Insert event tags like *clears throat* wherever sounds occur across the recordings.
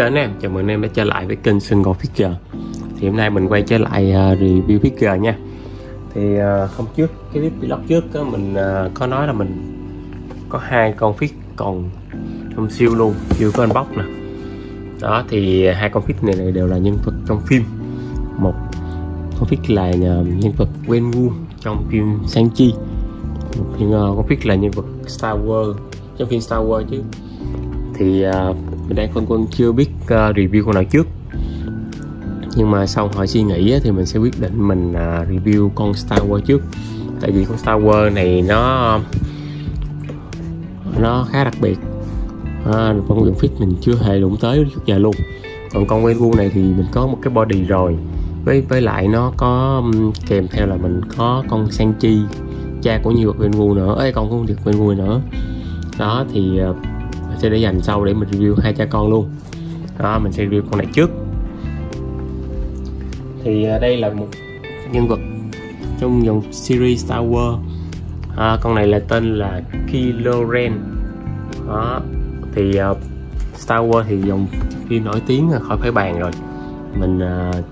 Chào anh em, chào mừng anh em đã trở lại với kênh Single Picture. Thì hôm nay mình quay trở lại uh, review picture nha. Thì uh, hôm trước, cái clip vlog trước uh, mình uh, có nói là mình có hai con fig còn trong siêu luôn, chưa có unbox nè. Đó thì hai con fig này, này đều là nhân vật trong phim. Một con fig là uh, nhân vật Wenwu trong phim Shang-Chi. Một uh, con fig là nhân vật Star Wars trong phim Star Wars chứ. Thì uh, mình đang phân quân chưa biết uh, review con nào trước. Nhưng mà sau hồi suy nghĩ thì mình sẽ quyết định mình uh, review con Star Wars trước. Tại vì con Star Wars này nó nó khá đặc biệt. À, con lượng fit mình chưa hề đụng tới trước giờ luôn. Còn con Wenwu này thì mình có một cái body rồi. Với với lại nó có um, kèm theo là mình có con Sanchi cha của nhiều vật Wenwu nữa. Ấy con của nhiều vật Wenwu nữa. Đó thì uh, sẽ để dành sau để mình review hai cha con luôn. Đó mình sẽ review con này trước. Thì à, đây là một nhân vật trong dòng series Star Wars. À, con này là tên là Kylo Ren đó thì uh, Star Wars thì dòng phim nổi tiếng khỏi phải bàn rồi. Mình uh,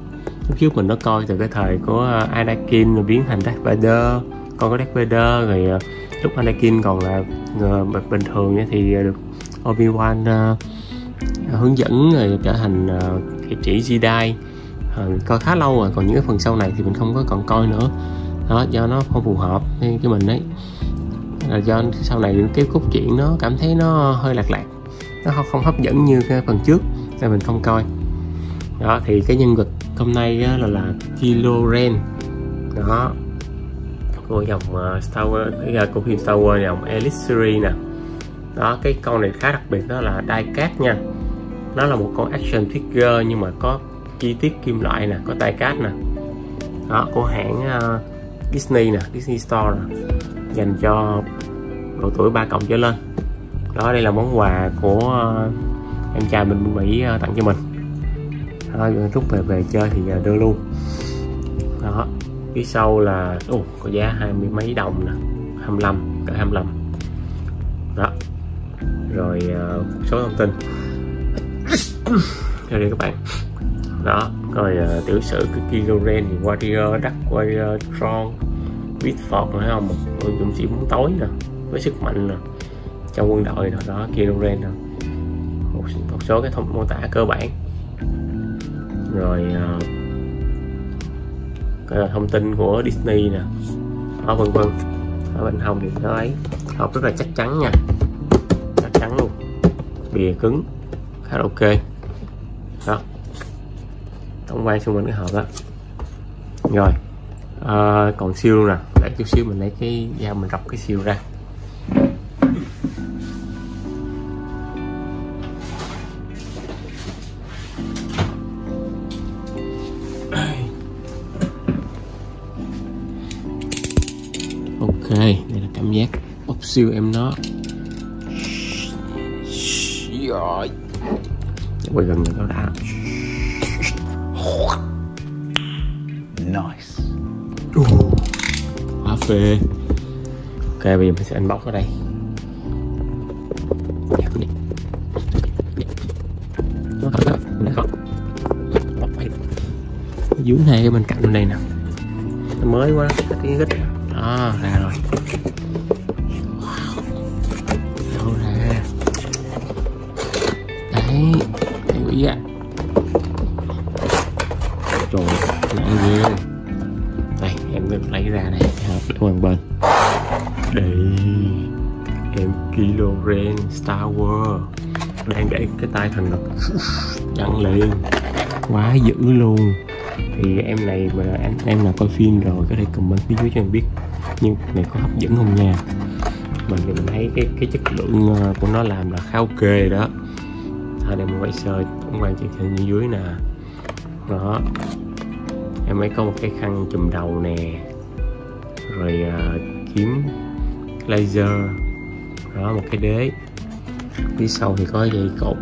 lúc trước mình nó coi từ cái thời của Anakin rồi biến thành Darth Vader con có Darth Vader rồi uh, lúc Anakin còn là uh, bình thường thì được Obi-Wan uh, hướng dẫn rồi trở thành uh, kỵ sĩ Jedi. Uh, coi khá lâu rồi còn những cái phần sau này thì mình không có còn coi nữa. Đó do nó không phù hợp với cái mình ấy. Là do sau này cái cốt truyện nó cảm thấy nó hơi lạc lạc nó không, không hấp dẫn như cái phần trước nên mình không coi. Đó thì cái nhân vật hôm nay á, là là Kylo Ren. Đó của dòng uh, Star Wars cái của phim Star Wars dòng Elite series nè đó cái con này khá đặc biệt đó là đai cát nha. Nó là một con action figure nhưng mà có chi tiết kim loại nè có tay cát nè. Đó của hãng uh, Disney nè Disney Store nè dành cho độ tuổi 3 cộng trở lên. Đó đây là món quà của uh, em trai mình Mỹ uh, tặng cho mình. Đó, lúc về về chơi thì uh, đưa luôn. Đó phía sau là uh, có giá hai mươi mấy đồng nè 25 cả 25 đó rồi uh, số thông tin. Theo đây các bạn. Đó rồi uh, tiểu sử cái Kiloren thì Warrior Dark Warrior Tron Bitford phải không? Một dũng sĩ bóng tối nè với sức mạnh nè trong quân đội nào đó Kiloren nè. Một, một số cái thông mô tả cơ bản. Rồi uh, cái thông tin của Disney nè. Đó vân vân. Ở bên hông thì nó ấy hộp rất là chắc chắn nha trắng luôn. Bìa cứng. Khá là ok. Đó. Tổng quan xung quanh cái hộp đó rồi. À, còn siêu luôn nè. Để chút xíu mình lấy cái dao mình rọc cái siêu ra. Ok đây là cảm giác bóc siêu em nó rồi. Quay gần nó đã. Nice. uh, quá phê. Ok bây giờ mình sẽ unbox ở đây. Dưới này cái bên cạnh bên đây nè. Nó mới quá tiếng gít. Đó ra rồi cái tay thành ngực đăng liền. Quá dữ luôn. Thì em này mà anh em nào coi phim rồi có thể comment phía dưới cho em biết. Nhưng này có hấp dẫn không nha? Mình thì mình thấy cái cái chất lượng ờ, của nó làm là khá ok rồi đó. Thôi để mình quay sơ cũng quan trên hình như dưới nè. Đó. Em ấy có một cái khăn chùm đầu nè. Rồi uh, kiếm laser. Đó một cái đế phía sau thì có dây cột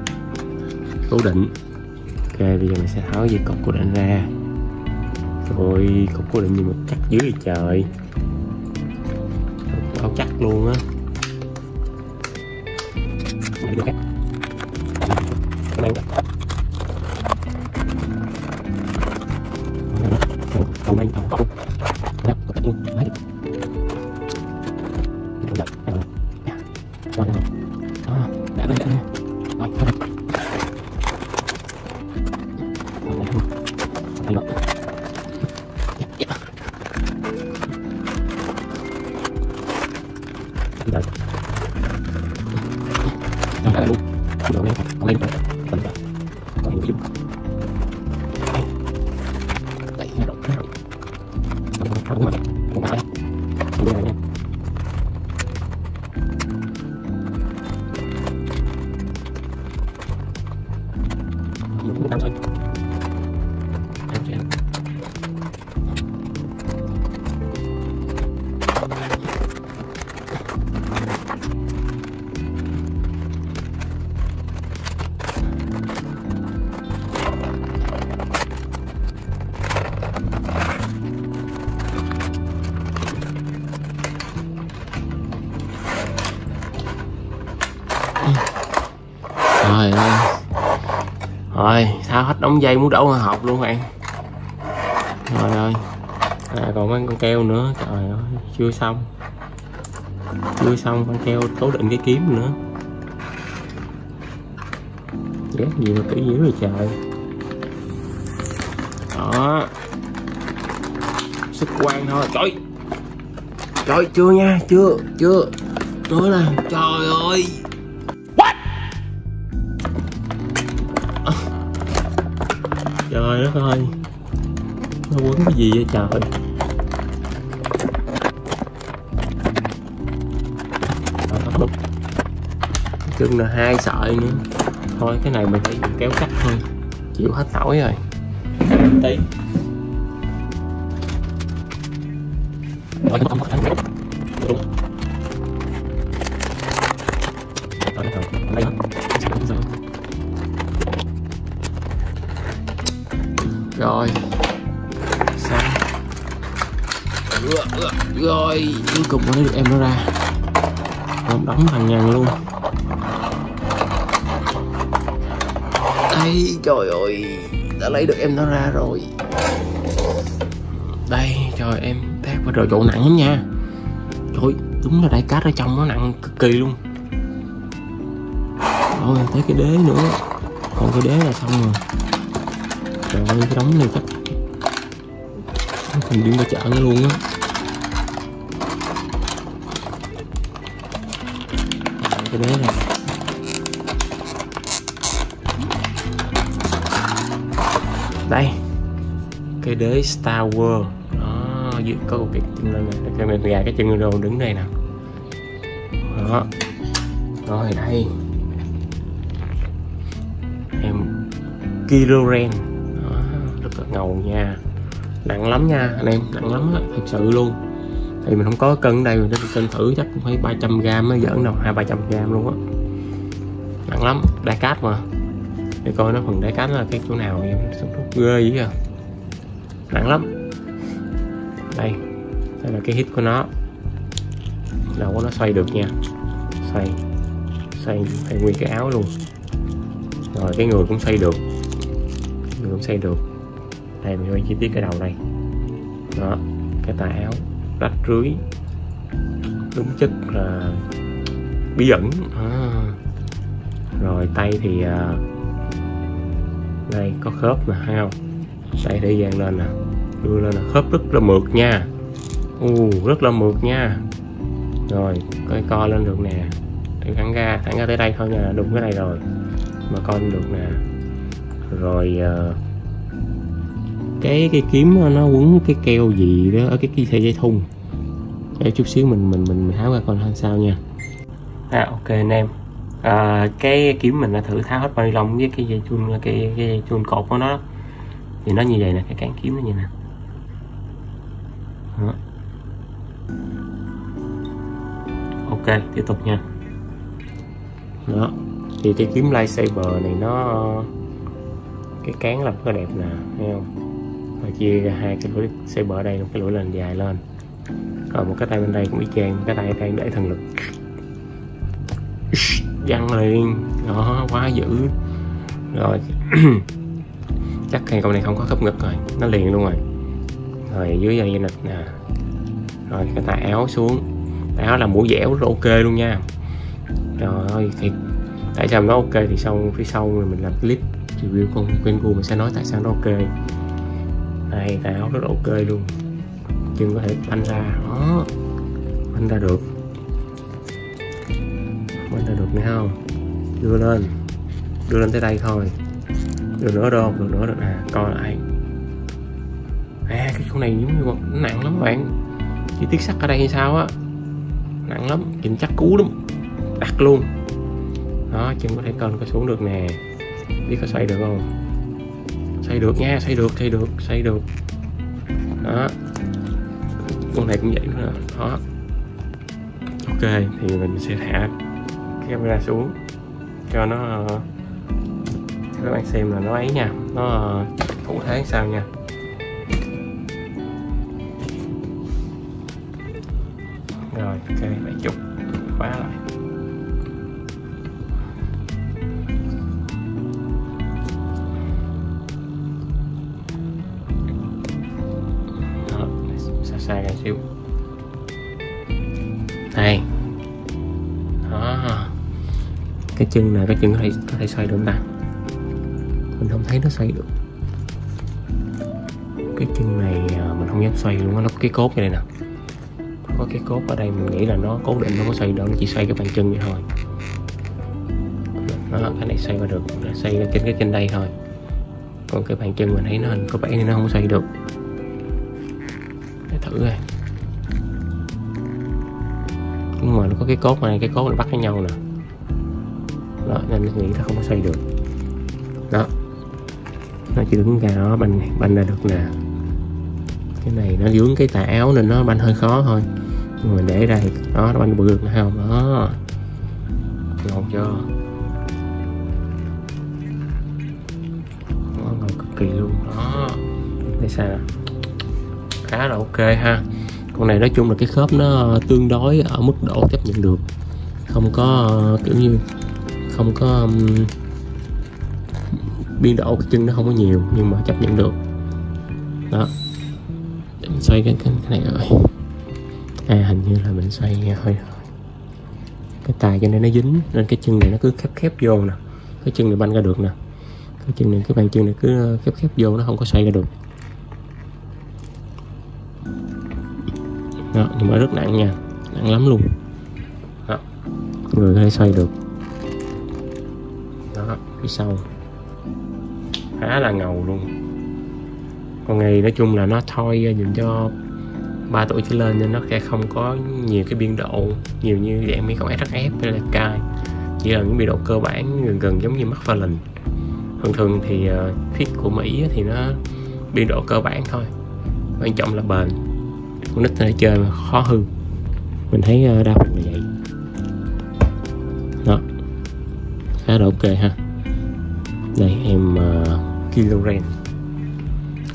cố định. Ok, bây giờ mình sẽ tháo dây cột cố định ra. Rồi, cột cố định gì mà chắc dữ vậy trời? Bao chắc luôn á. Lên không Gracias. Đóng dây muốn đổ hộp luôn bạn. Trời ơi. À, còn mấy con keo nữa trời ơi chưa xong. Chưa xong con keo cố định cái kiếm nữa. Ghét gì mà kỹ dữ vậy trời. Đó. Sức quan thôi. Trời. Trời chưa nha chưa chưa. Chưa nè trời ơi. Trời đất ơi. Nó quấn cái gì vậy? Trời chừng là hai sợi nữa. Thôi, cái này mình phải dùng kéo cắt thôi. Chịu hết nổi rồi. Tí cục nó được em nó ra. Còn đóng thằng nhằn luôn. Đây trời ơi, đã lấy được em nó ra rồi. Đây, trời, em thác và rồi, chỗ nặng lắm nha. Trời đúng là đại cát ở trong nó nặng cực kỳ luôn. Rồi tới cái đế nữa. Còn cái đế là xong rồi. Trời ơi, cái đống này chắc mình đi ra chợ nó luôn á. Cái đế này. Đây cái đế Star Wars đó có một cái chân lên này cái mình gà cái chân rồi đứng đây nè. Đó. Rồi đây. Em Kiloren. Đó, rất là ngầu nha. Nặng lắm nha anh em nặng lắm á thật sự luôn thì mình không có cân ở đây, mình sẽ cân thử, chắc cũng phải 300 gram mới giỡn đâu. Hai, ba trăm gram luôn á. Nặng lắm đá cát mà. Để coi nó phần đá cát là cái chỗ nào vậy ghê dữ à. Nặng lắm. Đây đây là cái hít của nó. Đầu của nó xoay được nha. Xoay xoay xoay nguyên cái áo luôn. Rồi, cái người cũng xoay được. Người cũng xoay được. Đây, mình quay chi tiết cái đầu đây. Đó, cái tà áo rách rưới. Đúng chất là bí ẩn. À. rồi tay thì à, đây có khớp nè thấy không? Đây để dàn lên nè đưa lên là khớp rất là mượt nha. U rất là mượt nha. Rồi coi co lên được nè. Để thẳng ra thẳng ra tới đây thôi nha đúng cái này rồi. Mà con được nè. Rồi uh, cái cây kiếm nó quấn cái keo gì đó ở cái kia dây thun. Để chút xíu mình mình mình, mình tháo ra coi sao nha. À ok anh em. À, cái kiếm mình đã thử tháo hết bao lông với cái dây chun cái, cái dây chun cột của nó. Thì nó như vậy nè cái cán kiếm nó như nè. Đó. ok tiếp tục nha. Đó. Thì cái kiếm lightsaber này nó cái cán làm rất đẹp nè thấy không? Và chia ra hai cái lưỡi saber đây một cái lưỡi lên dài lên. Rồi một cái tay bên đây cũng y chang, cái tay đang để thần lực. Văng liền. Đó, quá dữ. Rồi. *clears throat* Chắc hai con này không có khớp ngực rồi, nó liền luôn rồi. Rồi dưới đây nịch nè. Rồi cái tay áo xuống. Tay áo là mũ dẻo rất ok luôn nha. Trời ơi thì tại sao nó ok thì sau phía sau mình làm clip review con Quengu mình sẽ nói tại sao nó ok này tay áo rất là ok luôn. Chân có thể banh ra. Đó. Banh ra được. Banh ra được nghe không? Đưa lên. Đưa lên tới đây thôi. Được nữa đâu được nữa được nè à, coi lại. À cái con này giống như một nặng lắm bạn. Chi tiết sắt ở đây hay sao á. Nặng lắm chỉnh chắc cú lắm. Đặt luôn. Đó, chân có thể cân có xuống được nè. Biết có xoay được không? Xây được nha xây được xây được xây được. Đó. Con này cũng vậy nữa. Đó. Ok, thì mình sẽ thả camera xuống. Cho nó ờ, cho các bạn xem là nó ấy nha. Nó ờ, thủ thế sao nha. Rồi, ok, bảy chụp khóa lại cái chân này, cái chân có thể có thể xoay được không ta? Mình không thấy nó xoay được. Cái chân này à, mình không dám xoay luôn nó có cái cốt như này nè. Có cái cốt ở đây, mình nghĩ là nó cố định, nó có xoay đâu. Nó chỉ xoay cái bàn chân vậy thôi. Đó cái này xoay qua được. Là xoay trên cái chân đây thôi. Còn cái bàn chân mình thấy nó hình có vẻ nó không xoay được. Để thử coi. Nhưng mà nó có cái cốt này, cái cốt nó bắt với nhau nè đó nên mình nghĩ là không có xoay được. Đó. Nó chỉ đứng ra đó, banh banh ra được nè. Cái này nó dướng cái tà áo nên nó banh hơi khó thôi. Nhưng mà để đây đó, nó banh bự được không? Đó. Ngon chưa? Nó ngon cực kỳ luôn. Đó. Thấy sao? Khá là ok ha. Con này nói chung là cái khớp nó tương đối ở mức độ chấp nhận được. Không có, kiểu như không có um, biên độ cái chân nó không có nhiều nhưng mà chấp nhận được. Đó. Để mình xoay cái, cái, cái này rồi. À hình như là mình xoay à, hơi cái tài cho nên nó dính nên cái chân này nó cứ khép khép vô nè. Cái chân này banh ra được nè. Cái chân này cái bàn chân này cứ ờ, khép khép vô nó không có xoay ra được. Đó nhưng mà rất nặng nha. Nặng lắm luôn. Đó. Người có thể xoay được phía sau. Khá là ngầu luôn. Con này nói chung là nó thôi dành cho 3 tuổi trở lên nên nó sẽ không có nhiều cái biên độ nhiều như dạng mấy con SRF hay là Kai chỉ là những biên độ cơ bản gần gần giống như McFarlane. Thường thường thì ờ, uh, fit của Mỹ thì nó biên độ cơ bản thôi. Quan trọng là bền. Con nít thể chơi mà khó hư. Mình thấy uh, đa phần là vậy. Đó. Khá là ok ha đây em uh, kilogram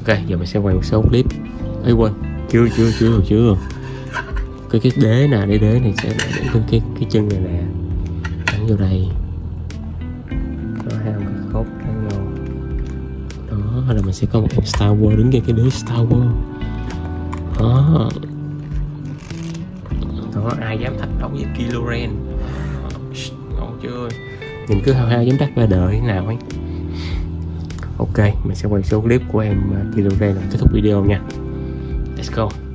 ok giờ mình sẽ quay một số clip. Ấy quên. Chưa chưa chưa chưa. Cái cái đế nè đế đế này sẽ để cái cái cái chân này nè. Gắn vô đây. Đó hai cái cốt gắn vô đó là mình sẽ có một em Star Wars đứng trên cái đế Star Wars. Đó. Đó ai dám thách đấu với Kiloren ngon chưa? Mình cứ hao hao dám đắt ra đời thế nào ấy ok, mình sẽ quay số clip của em video đây là kết thúc video nha. Let's go.